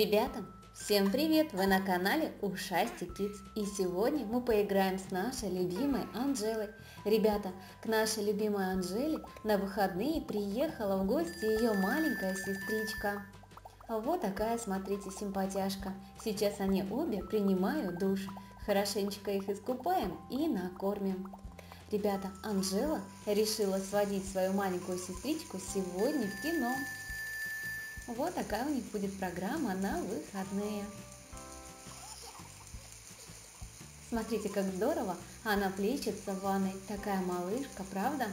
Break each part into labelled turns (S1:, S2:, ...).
S1: Ребята, всем привет! Вы на канале Ушасти Kids и сегодня мы поиграем с нашей любимой Анжелой. Ребята, к нашей любимой Анжеле на выходные приехала в гости ее маленькая сестричка. Вот такая, смотрите, симпатяшка. Сейчас они обе принимают душ. Хорошенечко их искупаем и накормим. Ребята, Анжела решила сводить свою маленькую сестричку сегодня в кино. Вот такая у них будет программа на выходные. Смотрите, как здорово она плещется в ванной. Такая малышка, правда?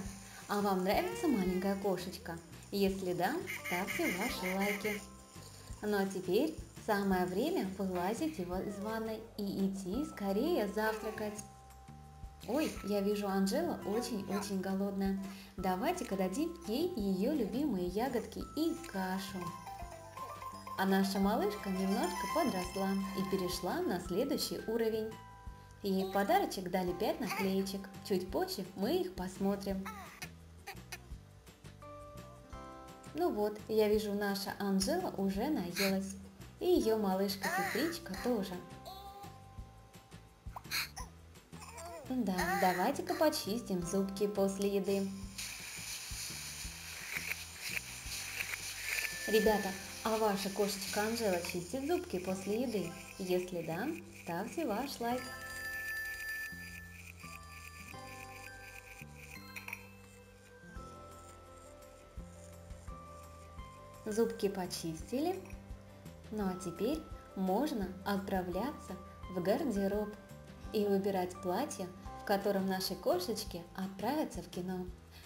S1: А вам нравится маленькая кошечка? Если да, ставьте ваши лайки. Ну а теперь самое время вылазить из ванной и идти скорее завтракать. Ой, я вижу, Анжела очень-очень голодная. Давайте-ка дадим ей ее любимые ягодки и кашу. А наша малышка немножко подросла и перешла на следующий уровень. Ей подарочек дали 5 наклеечек. Чуть позже мы их посмотрим. Ну вот, я вижу, наша Анжела уже наелась. И ее малышка-сестричка тоже. Да, давайте-ка почистим зубки после еды. Ребята, а ваша кошечка Анжела чистит зубки после еды? Если да, ставьте ваш лайк. Зубки почистили. Ну а теперь можно отправляться в гардероб и выбирать платье, в котором наши кошечки отправятся в кино.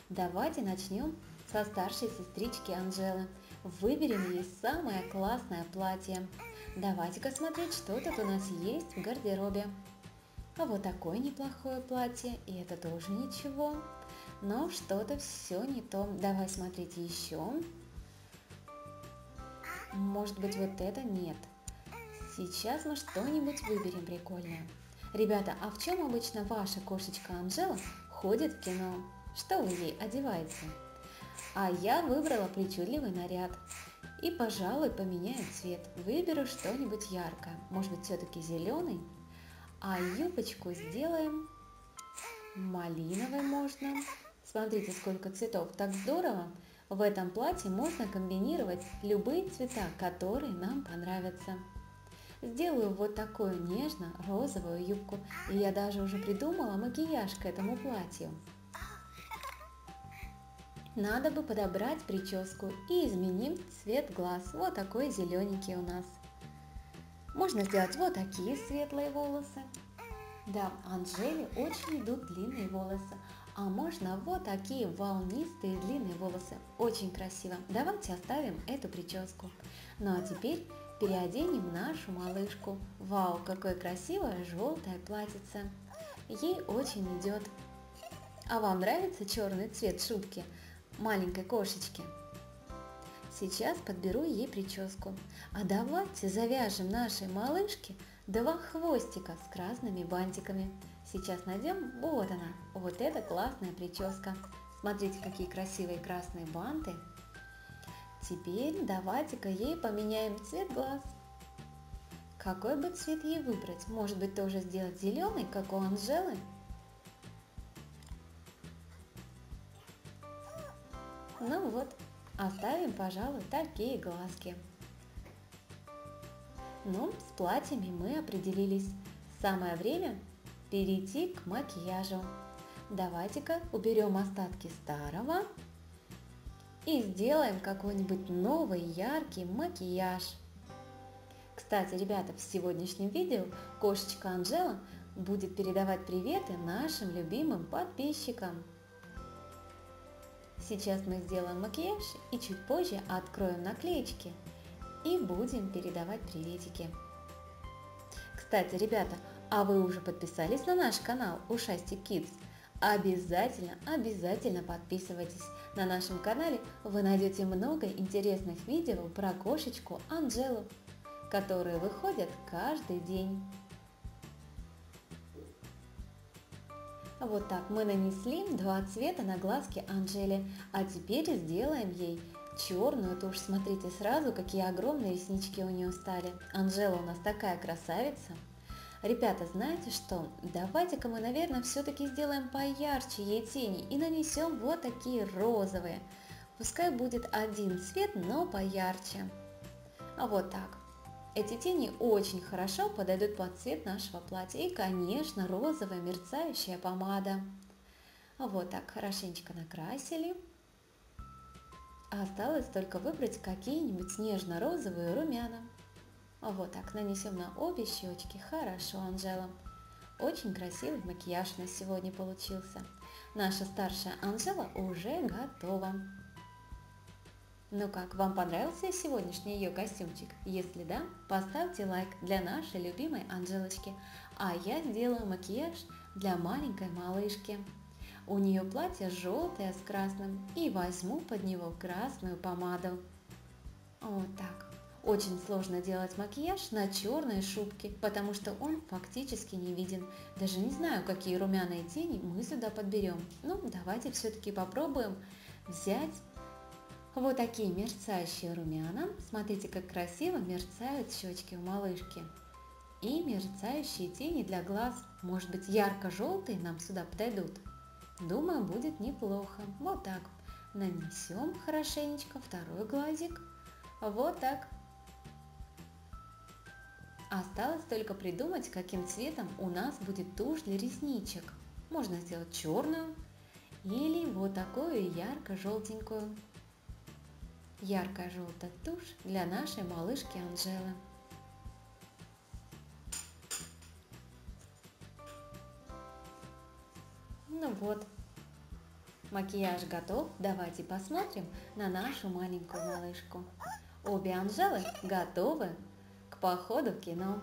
S1: Давайте начнем со старшей сестрички Анжелы. Выберем ей самое классное платье. Давайте-ка смотреть, что тут у нас есть в гардеробе. А вот такое неплохое платье, и это тоже ничего. Но что-то все не то. Давай смотреть еще. Может быть вот это нет. Сейчас мы что-нибудь выберем прикольное. Ребята, а в чем обычно ваша кошечка Анжела ходит в кино? Что вы ей одеваете? А я выбрала причудливый наряд. И, пожалуй, поменяю цвет. Выберу что-нибудь яркое. Может быть, все-таки зеленый. А юбочку сделаем малиновой можно. Смотрите, сколько цветов. Так здорово. В этом платье можно комбинировать любые цвета, которые нам понравятся. Сделаю вот такую нежно-розовую юбку. И я даже уже придумала макияж к этому платью. Надо бы подобрать прическу и изменим цвет глаз. Вот такой зелененький у нас. Можно сделать вот такие светлые волосы. Да, Анжеле очень идут длинные волосы. А можно вот такие волнистые длинные волосы. Очень красиво. Давайте оставим эту прическу. Ну а теперь переоденем нашу малышку. Вау, какое красивое желтое платьице. Ей очень идет. А вам нравится черный цвет шубки? Маленькой кошечки. Сейчас подберу ей прическу. А давайте завяжем нашей малышке два хвостика с красными бантиками. Сейчас найдем, вот она, вот эта классная прическа. Смотрите, какие красивые красные банты. Теперь давайте-ка ей поменяем цвет глаз. Какой бы цвет ей выбрать? Может быть тоже сделать зеленый, как у Анжелы? Ну вот, оставим, пожалуй, такие глазки. Ну, с платьями мы определились. Самое время перейти к макияжу. Давайте-ка уберем остатки старого и сделаем какой-нибудь новый яркий макияж. Кстати, ребята, в сегодняшнем видео кошечка Анжела будет передавать приветы нашим любимым подписчикам. Сейчас мы сделаем макияж и чуть позже откроем наклеечки и будем передавать приветики. Кстати, ребята, а вы уже подписались на наш канал Ушасти Kids? Обязательно, обязательно подписывайтесь. На нашем канале вы найдете много интересных видео про кошечку Анжелу, которые выходят каждый день. Вот так мы нанесли два цвета на глазки Анжели, а теперь сделаем ей черную тушь. Смотрите сразу, какие огромные реснички у нее стали. Анжела у нас такая красавица. Ребята, знаете что? Давайте-ка мы, наверное, все-таки сделаем поярче ей тени и нанесем вот такие розовые. Пускай будет один цвет, но поярче. А вот так. Эти тени очень хорошо подойдут под цвет нашего платья. И, конечно, розовая мерцающая помада. Вот так хорошенечко накрасили. Осталось только выбрать какие-нибудь нежно-розовые румяна. Вот так нанесем на обе щечки. Хорошо, Анжела. Очень красивый макияж у нас сегодня получился. Наша старшая Анжела уже готова. Ну как, вам понравился сегодняшний ее костюмчик? Если да, поставьте лайк для нашей любимой Анжелочки, а я сделаю макияж для маленькой малышки. У нее платье желтое с красным и возьму под него красную помаду. Вот так. Очень сложно делать макияж на черной шубке, потому что он фактически не виден. Даже не знаю, какие румяные тени мы сюда подберем. Ну, давайте все-таки попробуем взять вот такие мерцающие румяна. Смотрите, как красиво мерцают щечки у малышки. И мерцающие тени для глаз. Может быть, ярко-желтые нам сюда подойдут. Думаю, будет неплохо. Вот так. Нанесем хорошенечко второй глазик. Вот так. Осталось только придумать, каким цветом у нас будет тушь для ресничек. Можно сделать черную или вот такую ярко-желтенькую. Яркая желтая тушь для нашей малышки Анжелы. Ну вот, макияж готов. Давайте посмотрим на нашу маленькую малышку. Обе Анжелы готовы походу в кино.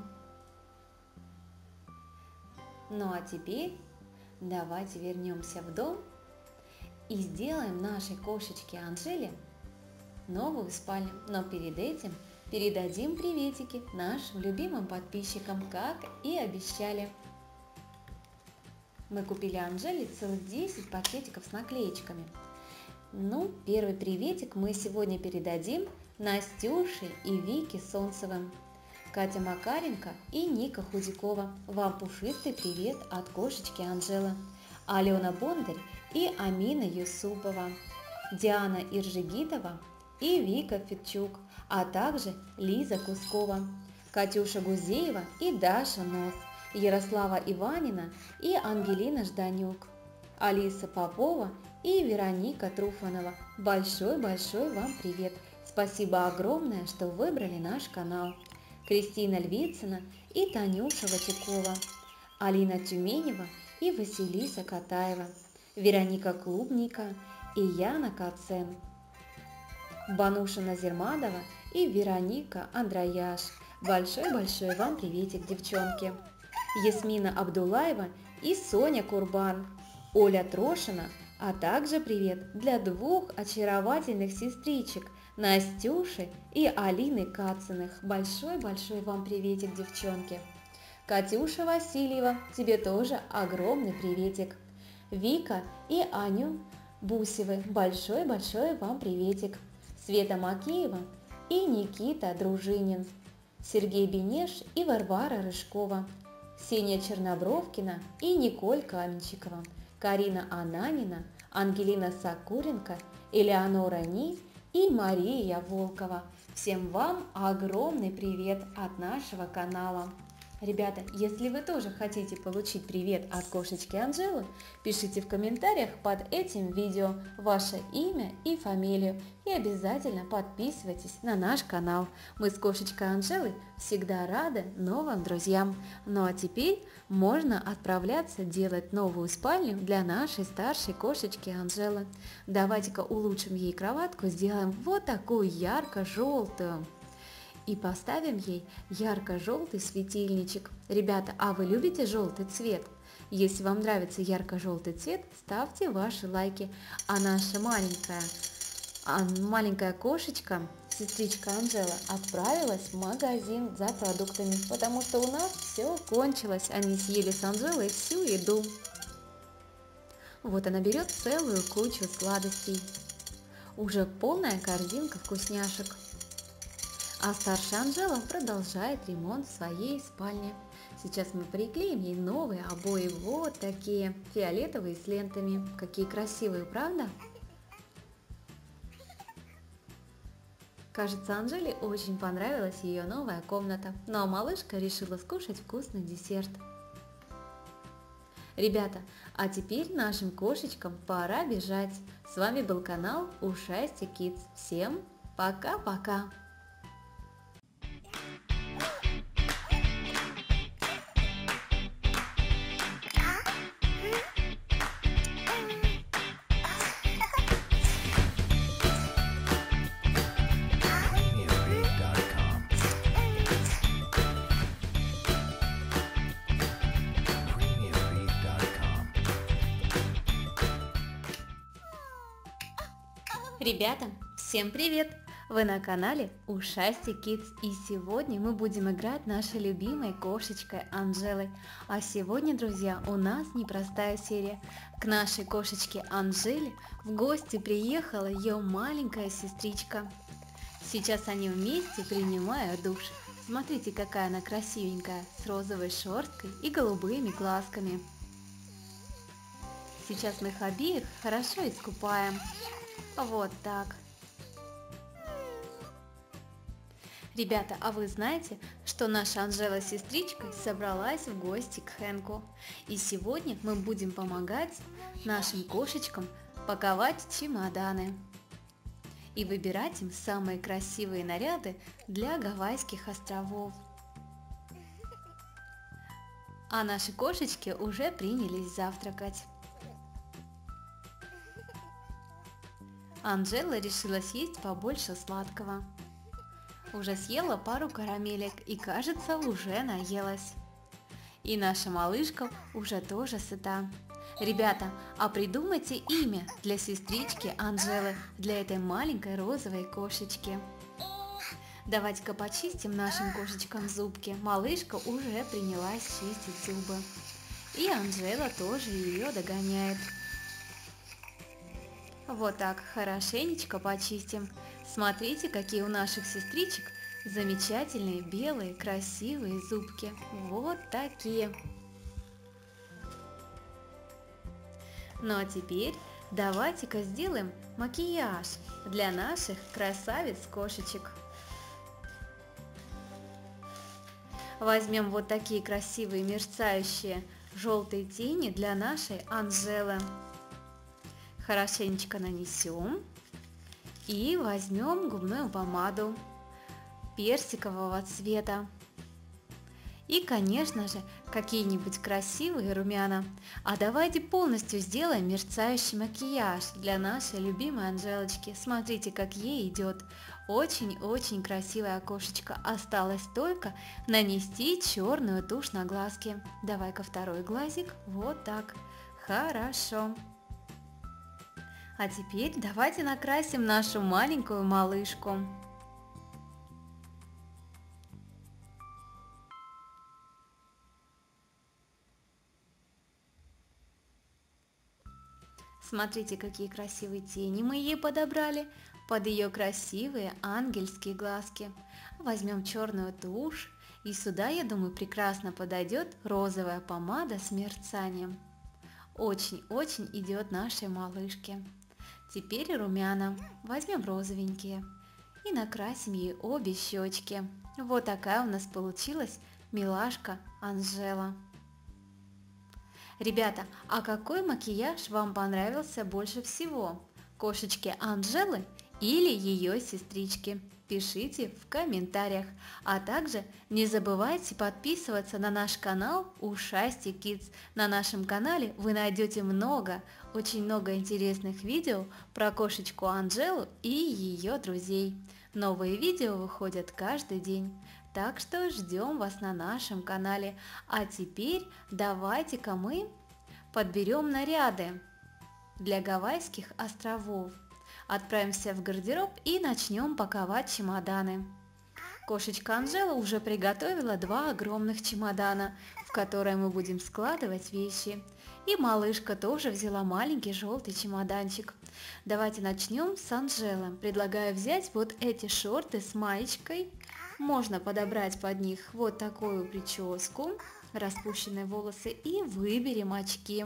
S1: Ну а теперь давайте вернемся в дом и сделаем нашей кошечке Анжеле новую спальню. Но перед этим передадим приветики нашим любимым подписчикам, как и обещали. Мы купили Анжеле целых 10 пакетиков с наклеечками. Ну, первый приветик мы сегодня передадим Настюше и Вике Солнцевым. Катя Макаренко и Ника Худякова. Вам пушистый привет от кошечки Анжелы. Алена Бондарь и Амина Юсупова. Диана Иржигитова и Вика Фитчук, а также Лиза Кускова. Катюша Гузеева и Даша Нос. Ярослава Иванина и Ангелина Жданюк. Алиса Попова и Вероника Труфанова. Большой-большой вам привет! Спасибо огромное, что выбрали наш канал. Кристина Львицына и Танюша Ватякова, Алина Тюменева и Василиса Катаева, Вероника Клубника и Яна Кацен, Бануша Назермадова и Вероника Андрояш. Большой-большой вам приветик, девчонки! Ясмина Абдулаева и Соня Курбан, Оля Трошина, а также привет для двух очаровательных сестричек – Настюши и Алины Кациных. Большой-большой вам приветик, девчонки. Катюша Васильева, тебе тоже огромный приветик. Вика и Аню Бусевы, большой-большой вам приветик. Света Макеева и Никита Дружинин. Сергей Бенеш и Варвара Рыжкова. Ксения Чернобровкина и Николь Каменщикова. Карина Ананина, Ангелина Сакуренко, Элеонора Ни и Мария Волкова. Всем вам огромный привет от нашего канала. Ребята, если вы тоже хотите получить привет от кошечки Анжелы, пишите в комментариях под этим видео ваше имя и фамилию и обязательно подписывайтесь на наш канал. Мы с кошечкой Анжелой всегда рады новым друзьям. Ну а теперь можно отправляться делать новую спальню для нашей старшей кошечки Анжелы. Давайте-ка улучшим ей кроватку, сделаем вот такую ярко-желтую и поставим ей ярко-желтый светильничек. Ребята, а вы любите желтый цвет? Если вам нравится ярко-желтый цвет, ставьте ваши лайки. А наша маленькая, а маленькая кошечка, сестричка Анжела, отправилась в магазин за продуктами, потому что у нас все кончилось. Они съели с Анжелой всю еду. Вот она берет целую кучу сладостей. уже полная корзинка вкусняшек. А старшая Анжела продолжает ремонт в своей спальне. Сейчас мы приклеим ей новые обои, вот такие, фиолетовые с лентами. Какие красивые, правда? Кажется, Анжеле очень понравилась ее новая комната, ну а малышка решила скушать вкусный десерт. Ребята, а теперь нашим кошечкам пора бежать. С вами был канал Ушасти Kids. Всем пока-пока! Ребята, всем привет! Вы на канале Ушасти Kids и сегодня мы будем играть нашей любимой кошечкой Анжелой. А сегодня, друзья, у нас непростая серия. К нашей кошечке Анжеле в гости приехала ее маленькая сестричка. Сейчас они вместе принимают душ. Смотрите, какая она красивенькая, с розовой шерсткой и голубыми глазками. Сейчас мы их обеих хорошо искупаем. Вот так. Ребята, а вы знаете, что наша Анжела сестричка собралась в гости к Хэнку? И сегодня мы будем помогать нашим кошечкам паковать чемоданы и выбирать им самые красивые наряды для Гавайских островов. А наши кошечки уже принялись завтракать. Анжела решила съесть побольше сладкого. Уже съела пару карамелек и, кажется, уже наелась. И наша малышка уже тоже сыта. Ребята, а придумайте имя для сестрички Анжелы, для этой маленькой розовой кошечки. Давайте-ка почистим нашим кошечкам зубки. Малышка уже принялась чистить зубы. И Анжела тоже ее догоняет. Вот так хорошенечко почистим. Смотрите, какие у наших сестричек замечательные белые красивые зубки. Вот такие. Ну а теперь давайте-ка сделаем макияж для наших красавиц-кошечек. Возьмем вот такие красивые мерцающие желтые тени для нашей Анжелы хорошенечко нанесем и возьмем губную помаду персикового цвета. И, конечно же, какие-нибудь красивые румяна. А давайте полностью сделаем мерцающий макияж для нашей любимой Анжелочки. Смотрите, как ей идет. Очень-очень красивое окошечко. Осталось только нанести черную тушь на глазки. Давай-ка второй глазик. Вот так. Хорошо. А теперь давайте накрасим нашу маленькую малышку. Смотрите, какие красивые тени мы ей подобрали под ее красивые ангельские глазки. Возьмем черную тушь, и сюда, я думаю, прекрасно подойдет розовая помада с мерцанием. Очень-очень идет нашей малышке. Теперь румяна. Возьмем розовенькие и накрасим ей обе щечки. Вот такая у нас получилась милашка Анжела. Ребята, а какой макияж вам понравился больше всего? Кошечки Анжелы или ее сестрички? пишите в комментариях. А также не забывайте подписываться на наш канал Ушасти Kids. На нашем канале вы найдете много, очень много интересных видео про кошечку Анжелу и ее друзей. Новые видео выходят каждый день. Так что ждем вас на нашем канале. А теперь давайте-ка мы подберем наряды для Гавайских островов. Отправимся в гардероб и начнем паковать чемоданы. Кошечка Анжела уже приготовила два огромных чемодана, в которые мы будем складывать вещи. И малышка тоже взяла маленький желтый чемоданчик. Давайте начнем с Анжелы. Предлагаю взять вот эти шорты с маечкой. Можно подобрать под них вот такую прическу, распущенные волосы и выберем очки.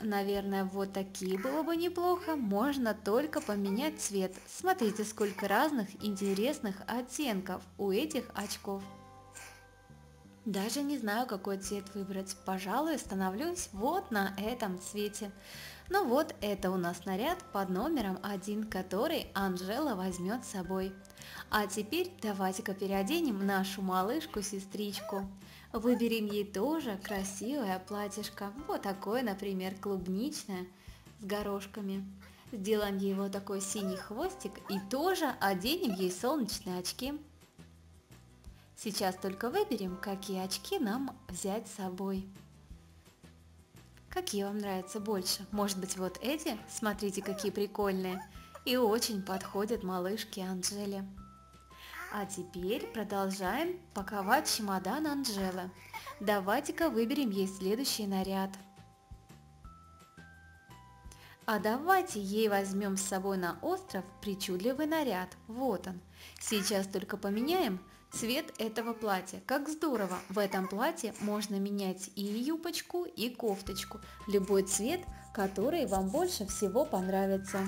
S1: Наверное, вот такие было бы неплохо. Можно только поменять цвет. Смотрите, сколько разных интересных оттенков у этих очков. Даже не знаю, какой цвет выбрать. Пожалуй, остановлюсь вот на этом цвете. Ну вот, это у нас наряд под номером один, который Анжела возьмет с собой. А теперь давайте-ка переоденем нашу малышку-сестричку. Выберем ей тоже красивое платьишко. Вот такое, например, клубничное с горошками. Сделаем ей вот такой синий хвостик и тоже оденем ей солнечные очки. Сейчас только выберем, какие очки нам взять с собой. Какие вам нравятся больше? Может быть вот эти? Смотрите, какие прикольные. И очень подходят малышке Анжеле. А теперь продолжаем паковать чемодан Анжелы. Давайте-ка выберем ей следующий наряд. А давайте ей возьмем с собой на остров причудливый наряд. Вот он. Сейчас только поменяем Цвет этого платья. Как здорово! В этом платье можно менять и юбочку, и кофточку. Любой цвет, который вам больше всего понравится.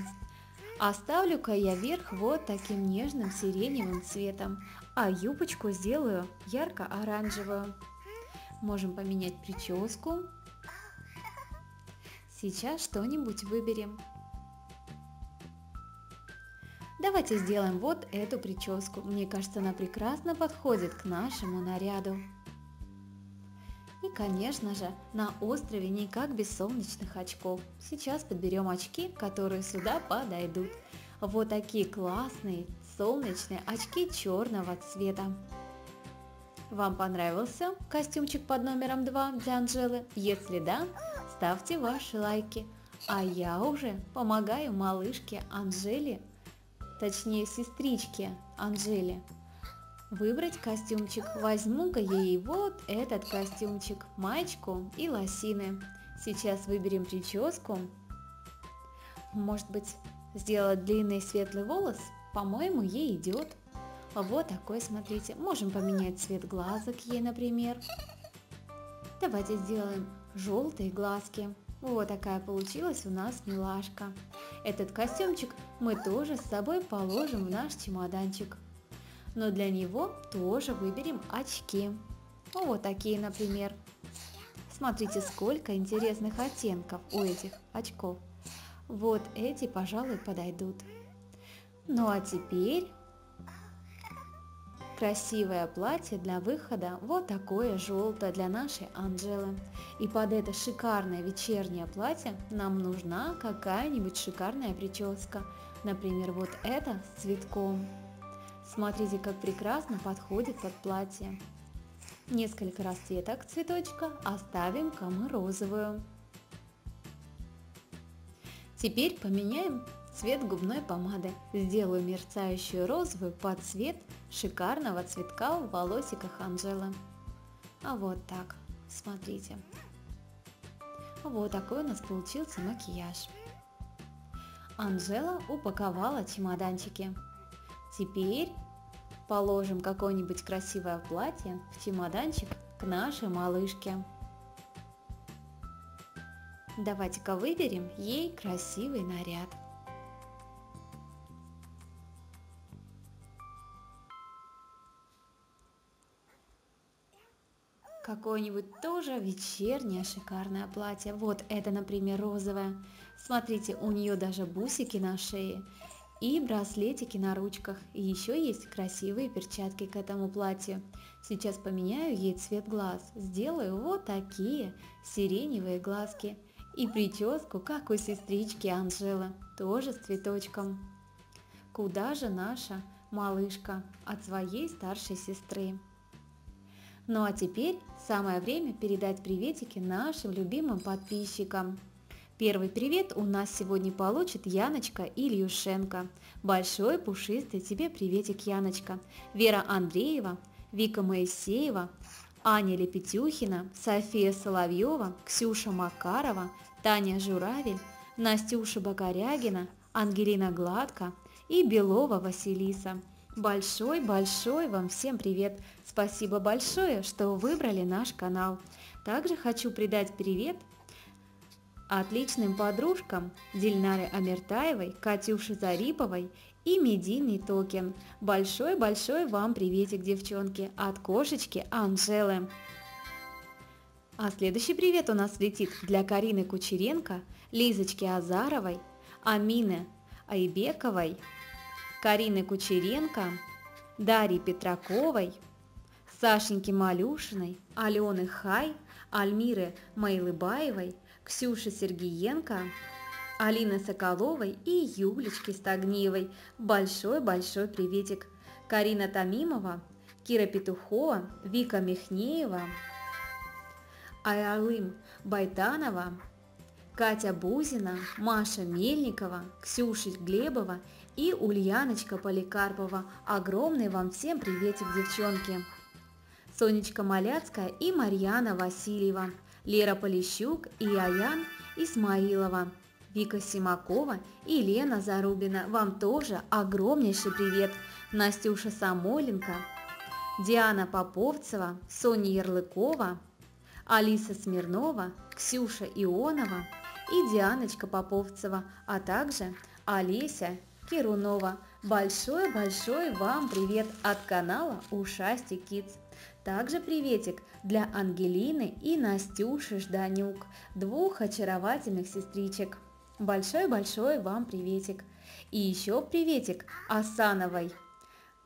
S1: Оставлю-ка я верх вот таким нежным сиреневым цветом, а юбочку сделаю ярко-оранжевую. Можем поменять прическу. Сейчас что-нибудь выберем. Давайте сделаем вот эту прическу. Мне кажется, она прекрасно подходит к нашему наряду. И, конечно же, на острове никак без солнечных очков. Сейчас подберем очки, которые сюда подойдут. Вот такие классные солнечные очки черного цвета. Вам понравился костюмчик под номером 2 для Анжелы? Если да, ставьте ваши лайки. А я уже помогаю малышке Анжеле точнее сестричке Анжеле, выбрать костюмчик. Возьму-ка ей вот этот костюмчик, маечку и лосины. Сейчас выберем прическу. Может быть, сделать длинный светлый волос? По-моему, ей идет. Вот такой, смотрите. Можем поменять цвет глазок ей, например. Давайте сделаем желтые глазки. Вот такая получилась у нас милашка. Этот костюмчик мы тоже с собой положим в наш чемоданчик. Но для него тоже выберем очки. Вот такие, например. Смотрите, сколько интересных оттенков у этих очков. Вот эти, пожалуй, подойдут. Ну а теперь Красивое платье для выхода, вот такое желтое для нашей Анжелы. И под это шикарное вечернее платье нам нужна какая-нибудь шикарная прическа. Например, вот это с цветком. Смотрите, как прекрасно подходит под платье. Несколько расцветок цветочка оставим-ка мы розовую. Теперь поменяем цвет губной помады. Сделаю мерцающую розовую под цвет шикарного цветка в волосиках Анжелы. А вот так, смотрите. Вот такой у нас получился макияж. Анжела упаковала чемоданчики. Теперь положим какое-нибудь красивое платье в чемоданчик к нашей малышке. Давайте-ка выберем ей красивый наряд. Какое-нибудь тоже вечернее шикарное платье. Вот это, например, розовое. Смотрите, у нее даже бусики на шее и браслетики на ручках. И еще есть красивые перчатки к этому платью. Сейчас поменяю ей цвет глаз. Сделаю вот такие сиреневые глазки. И прическу, как у сестрички Анжелы, тоже с цветочком. Куда же наша малышка от своей старшей сестры? Ну а теперь самое время передать приветики нашим любимым подписчикам. Первый привет у нас сегодня получит Яночка Ильюшенко. Большой пушистый тебе приветик, Яночка. Вера Андреева, Вика Моисеева, Аня Лепетюхина, София Соловьева, Ксюша Макарова, Таня Журавель, Настюша Бакарягина, Ангелина Гладко и Белова Василиса. Большой-большой вам всем привет! Спасибо большое, что выбрали наш канал. Также хочу передать привет отличным подружкам Дильнаре Амертаевой, Катюше Зариповой и Медийный токен. Большой-большой вам приветик, девчонки, от кошечки Анжелы. А следующий привет у нас летит для Карины Кучеренко, Лизочки Азаровой, Амины Айбековой, Карины Кучеренко, Дарьи Петраковой, Сашеньки Малюшиной, Алены Хай, Альмиры Майлыбаевой, Ксюши Сергиенко, Алины Соколовой и Юлечки Стагниевой. Большой-большой приветик. Карина Тамимова, Кира Петухова, Вика Михнеева, Айалым Байтанова, Катя Бузина, Маша Мельникова, Ксюша Глебова и Ульяночка Поликарпова. Огромный вам всем приветик, девчонки! Сонечка Маляцкая и Марьяна Васильева, Лера Полищук и Аян Исмаилова, Вика Симакова и Лена Зарубина. Вам тоже огромнейший привет! Настюша Самойленко, Диана Поповцева, Соня Ярлыкова, Алиса Смирнова, Ксюша Ионова и Дианочка Поповцева, а также Олеся Кирунова. Большой-большой вам привет от канала Ушасти Kids. Также приветик для Ангелины и Настюши Жданюк, двух очаровательных сестричек. Большой-большой вам приветик. И еще приветик Асановой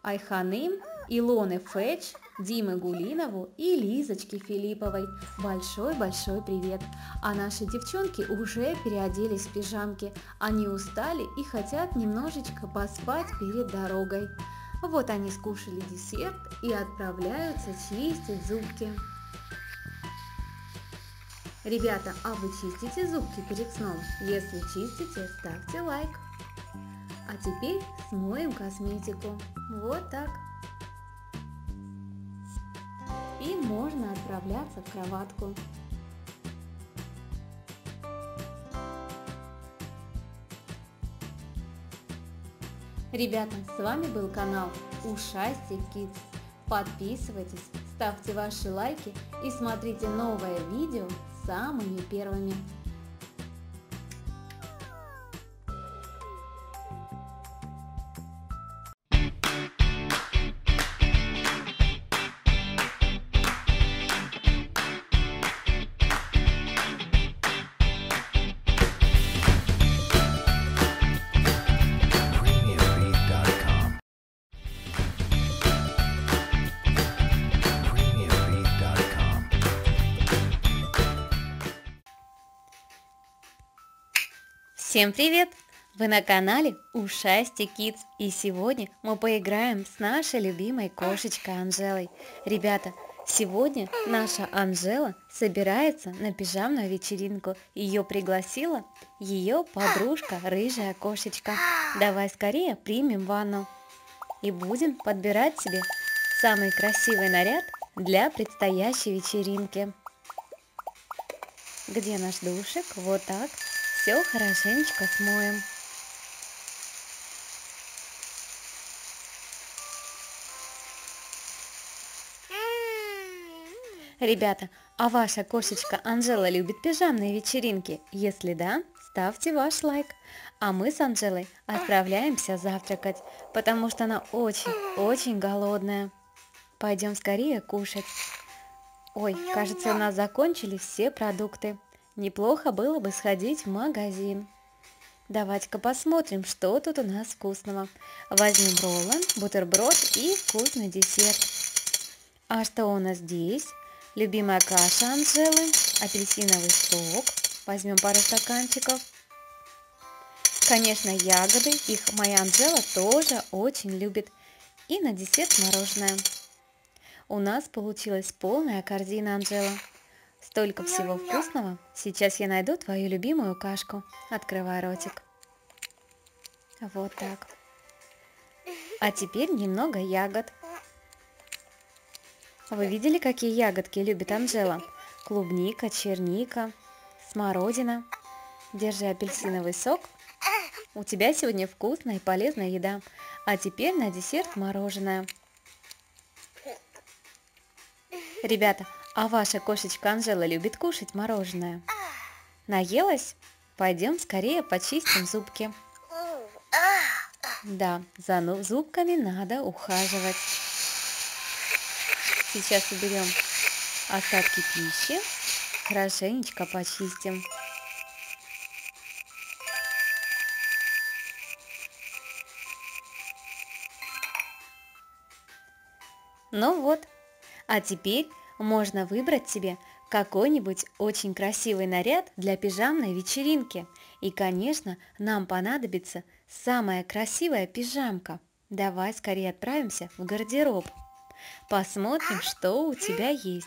S1: Айханым, Илоны Фэч, Димы Гулинову и Лизочке Филипповой. Большой-большой привет! А наши девчонки уже переоделись в пижамки. Они устали и хотят немножечко поспать перед дорогой. Вот они скушали десерт и отправляются чистить зубки. Ребята, а вы чистите зубки перед сном? Если чистите, ставьте лайк. А теперь смоем косметику. Вот так. И можно отправляться в кроватку. Ребята, с вами был канал Ушастик Kids. Подписывайтесь, ставьте ваши лайки и смотрите новое видео самыми первыми. Всем привет! Вы на канале Ушасти Kids и сегодня мы поиграем с нашей любимой кошечкой Анжелой. Ребята, сегодня наша Анжела собирается на пижамную вечеринку. Ее пригласила ее подружка рыжая кошечка. Давай скорее примем ванну и будем подбирать себе самый красивый наряд для предстоящей вечеринки. Где наш душик? Вот так. Все хорошенечко смоем. Ребята, а ваша кошечка Анжела любит пижамные вечеринки? Если да, ставьте ваш лайк. А мы с Анжелой отправляемся завтракать, потому что она очень-очень голодная. Пойдем скорее кушать. Ой, кажется, у нас закончились все продукты. Неплохо было бы сходить в магазин. Давайте-ка посмотрим, что тут у нас вкусного. Возьмем роллы, бутерброд и вкусный десерт. А что у нас здесь? Любимая каша Анжелы, апельсиновый сок. Возьмем пару стаканчиков. Конечно, ягоды, их моя Анжела тоже очень любит. И на десерт мороженое. У нас получилась полная корзина, Анжела. Столько всего вкусного. Сейчас я найду твою любимую кашку. Открывай ротик. Вот так. А теперь немного ягод. Вы видели, какие ягодки любит Анжела? Клубника, черника, смородина. Держи апельсиновый сок. У тебя сегодня вкусная и полезная еда. А теперь на десерт мороженое. Ребята, а ваша кошечка Анжела любит кушать мороженое? Наелась? Пойдем скорее почистим зубки. Да, за ну- зубками надо ухаживать. Сейчас уберем остатки пищи, хорошенечко почистим. Ну вот, а теперь можно выбрать себе какой-нибудь очень красивый наряд для пижамной вечеринки. И, конечно, нам понадобится самая красивая пижамка. Давай скорее отправимся в гардероб. Посмотрим, что у тебя есть.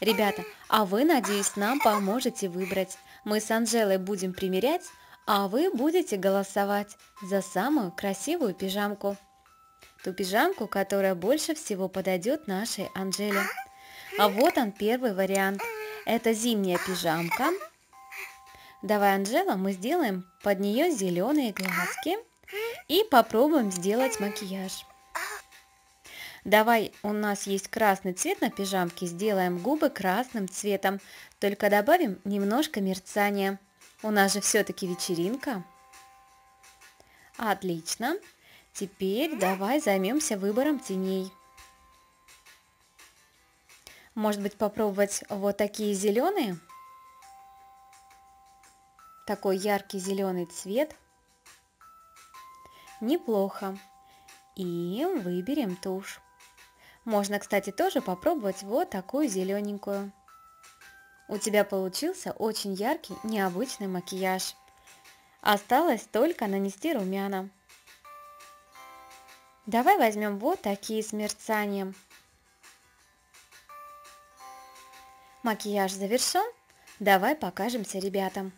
S1: Ребята, а вы, надеюсь, нам поможете выбрать. Мы с Анжелой будем примерять, а вы будете голосовать за самую красивую пижамку. Ту пижамку, которая больше всего подойдет нашей Анжеле. А вот он первый вариант. Это зимняя пижамка. Давай, Анжела, мы сделаем под нее зеленые глазки и попробуем сделать макияж. Давай, у нас есть красный цвет на пижамке, сделаем губы красным цветом, только добавим немножко мерцания. У нас же все-таки вечеринка. Отлично. Теперь давай займемся выбором теней. Может быть попробовать вот такие зеленые? Такой яркий зеленый цвет. Неплохо. И выберем тушь. Можно, кстати, тоже попробовать вот такую зелененькую. У тебя получился очень яркий, необычный макияж. Осталось только нанести румяна. Давай возьмем вот такие с мерцанием. Макияж завершен. Давай покажемся ребятам.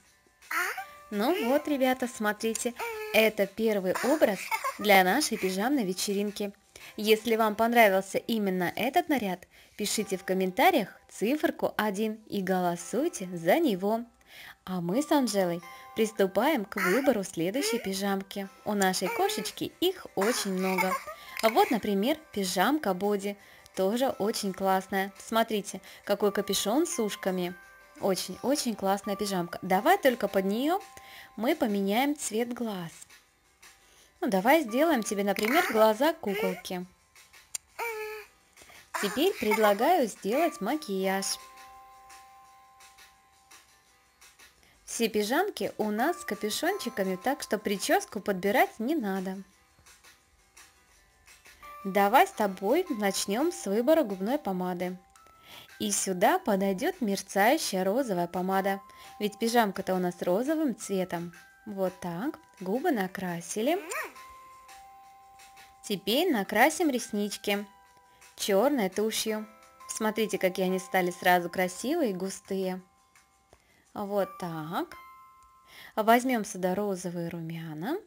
S1: Ну вот, ребята, смотрите, это первый образ для нашей пижамной вечеринки. Если вам понравился именно этот наряд, пишите в комментариях циферку 1 и голосуйте за него. А мы с Анжелой приступаем к выбору следующей пижамки. У нашей кошечки их очень много. Вот, например, пижамка боди – тоже очень классная. Смотрите, какой капюшон с ушками. Очень-очень классная пижамка. Давай только под нее мы поменяем цвет глаз. Ну, давай сделаем тебе, например, глаза куколки. Теперь предлагаю сделать макияж. Все пижамки у нас с капюшончиками, так что прическу подбирать не надо. Давай с тобой начнем с выбора губной помады. И сюда подойдет мерцающая розовая помада, ведь пижамка-то у нас розовым цветом. Вот так, губы накрасили. Теперь накрасим реснички черной тушью. Смотрите, какие они стали сразу красивые и густые. Вот так. Возьмем сюда розовые румяна.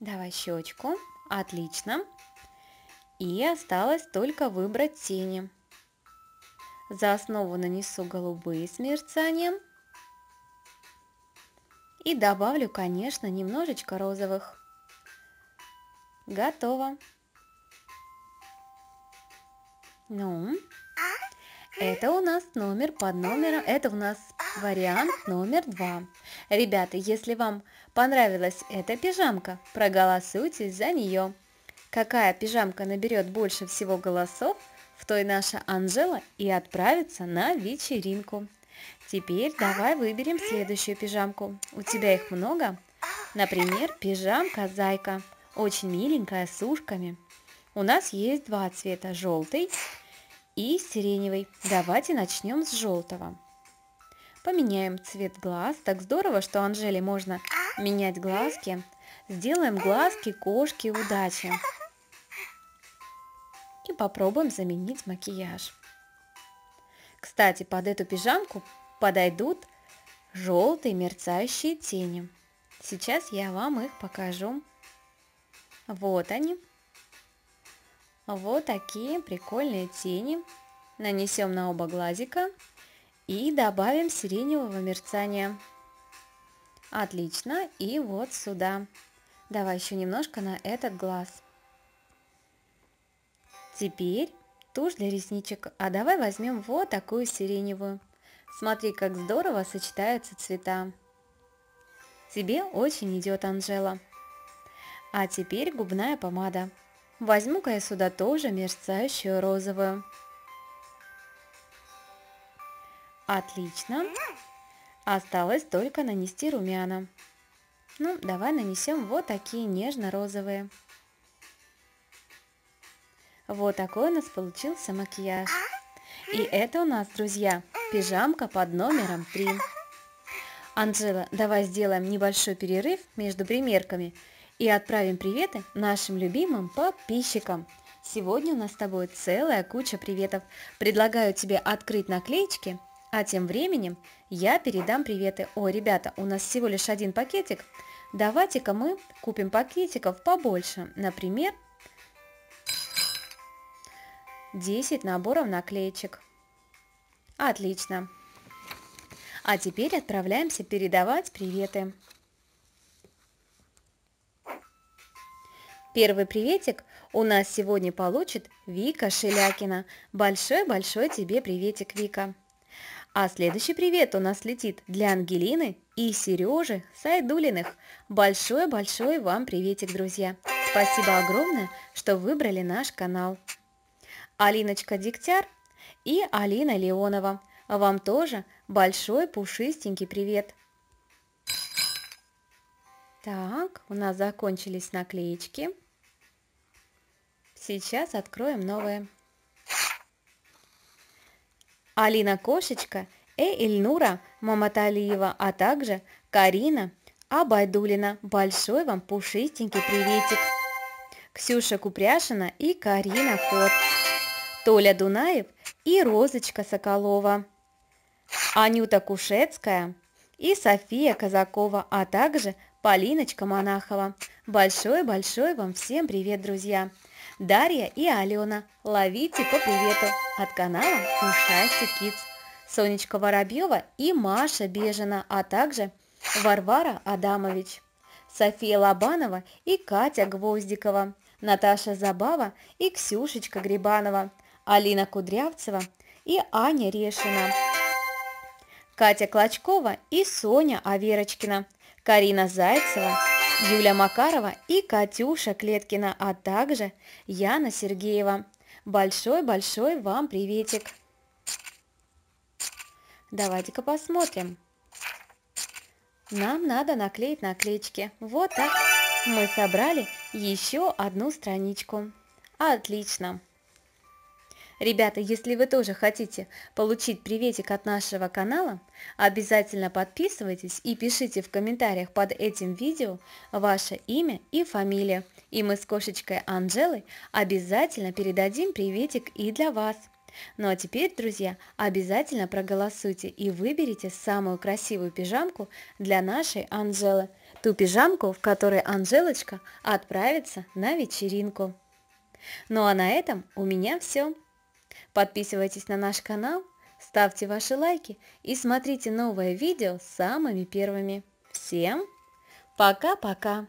S1: Давай щечку. Отлично. И осталось только выбрать тени. За основу нанесу голубые с мерцанием. И добавлю, конечно, немножечко розовых. Готово. Ну, это у нас номер под номером, это у нас вариант номер два. Ребята, если вам понравилась эта пижамка, проголосуйте за нее. Какая пижамка наберет больше всего голосов, в той наша Анжела и отправится на вечеринку. Теперь давай выберем следующую пижамку. У тебя их много? Например, пижамка зайка, очень миленькая, с ушками. У нас есть два цвета, желтый и сиреневый. Давайте начнем с желтого. Поменяем цвет глаз. Так здорово, что Анжеле можно менять глазки. Сделаем глазки кошки удачи. И попробуем заменить макияж. Кстати, под эту пижамку подойдут желтые мерцающие тени. Сейчас я вам их покажу. Вот они. вот такие прикольные тени. Нанесем на оба глазика и добавим сиреневого мерцания. Отлично, и вот сюда. Давай еще немножко на этот глаз. Теперь тушь для ресничек, а давай возьмем вот такую сиреневую. Смотри, как здорово сочетаются цвета. Тебе очень идет, Анжела. А теперь губная помада. Возьму-ка я сюда тоже мерцающую розовую. Отлично. Осталось только нанести румяна. Ну, давай нанесем вот такие нежно-розовые. Вот такой у нас получился макияж. И это у нас, друзья, пижамка под номером 3. Анжела, давай сделаем небольшой перерыв между примерками и отправим приветы нашим любимым подписчикам. Сегодня у нас с тобой целая куча приветов. Предлагаю тебе открыть наклеечки, а тем временем я передам приветы. О, ребята, у нас всего лишь один пакетик. Давайте-ка мы купим пакетиков побольше. Например, 10 наборов наклеечек. Отлично. А теперь отправляемся передавать приветы. Первый приветик у нас сегодня получит Вика Шелякина. Большой-большой тебе приветик, Вика. А следующий привет у нас летит для Ангелины и Сережи Сайдулиных. Большой-большой вам приветик, друзья. Спасибо огромное, что выбрали наш канал. Алиночка Дегтяр и Алина Леонова. Вам тоже большой пушистенький привет. Так, у нас закончились наклеечки. Сейчас откроем новые. Алина Кошечка и Ильнура Маматалиева, а также Карина Абайдулина. Большой вам пушистенький приветик. Ксюша Купряшина и Карина Кот. Толя Дунаев и Розочка Соколова, Анюта Кушецкая и София Казакова, а также Полиночка Монахова. Большой-большой вам всем привет, друзья! Дарья и Алена, ловите по привету от канала Ушасти Kids. Сонечка Воробьева и Маша Бежина, а также Варвара Адамович. София Лобанова и Катя Гвоздикова, Наташа Забава и Ксюшечка Грибанова, Алина Кудрявцева и Аня Решина, Катя Клочкова и Соня Аверочкина, Карина Зайцева, Юля Макарова и Катюша Клеткина, а также Яна Сергеева. Большой-большой вам приветик! Давайте-ка посмотрим. Нам надо наклеить наклеечки. Вот так. Мы собрали еще одну страничку. Отлично! Ребята, если вы тоже хотите получить приветик от нашего канала, обязательно подписывайтесь и пишите в комментариях под этим видео ваше имя и фамилия. И мы с кошечкой Анжелой обязательно передадим приветик и для вас. Ну а теперь, друзья, обязательно проголосуйте и выберите самую красивую пижамку для нашей Анжелы. Ту пижамку, в которой Анжелочка отправится на вечеринку. Ну а на этом у меня все. Подписывайтесь на наш канал, ставьте ваши лайки и смотрите новое видео самыми первыми. Всем пока-пока!